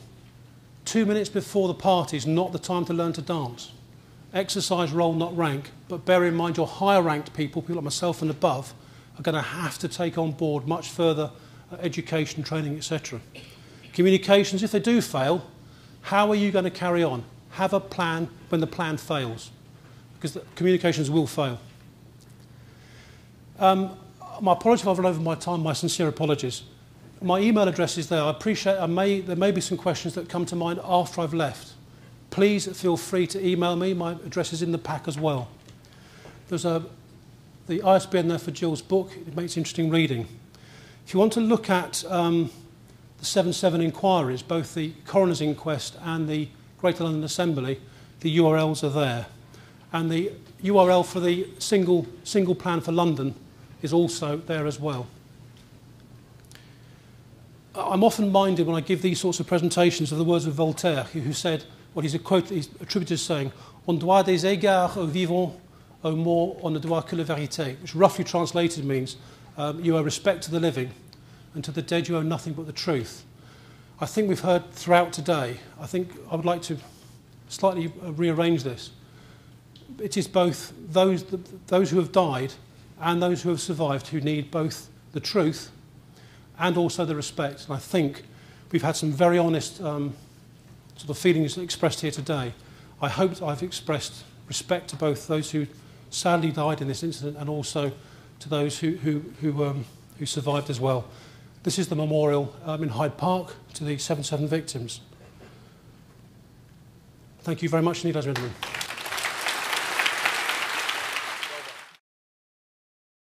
Two minutes before the party is not the time to learn to dance. Exercise role, not rank, but bear in mind your higher ranked people, people like myself and above, are going to have to take on board much further uh, education, training, etc. Communications, if they do fail, how are you going to carry on? Have a plan when the plan fails, because the communications will fail. Um, my apologies if I've run over my time, my sincere apologies. My email address is there. I appreciate I may, there may be some questions that come to mind after I've left. Please feel free to email me. My address is in the pack as well. There's a, the ISBN there for Gill's book. It makes interesting reading. If you want to look at um, the 7-7 inquiries, both the coroner's inquest and the Greater London Assembly, the URLs are there. And the URL for the single, single plan for London is also there as well. I'm often minded when I give these sorts of presentations of the words of Voltaire, who said, well, he's a quote he's attributed saying, On doit des égards aux vivants, aux morts, on ne doit que la vérité, which roughly translated means, um, you owe respect to the living, and to the dead you owe nothing but the truth. I think we've heard throughout today, I think I would like to slightly rearrange this. It is both those, those who have died and those who have survived who need both the truth and also the respect. And I think we've had some very honest um, sort of feelings expressed here today. I hope I've expressed respect to both those who sadly died in this incident and also to those who, who, who, um, who survived as well. This is the memorial um, in Hyde Park to the 7-7 victims. Thank you very much indeed, ladies and gentlemen.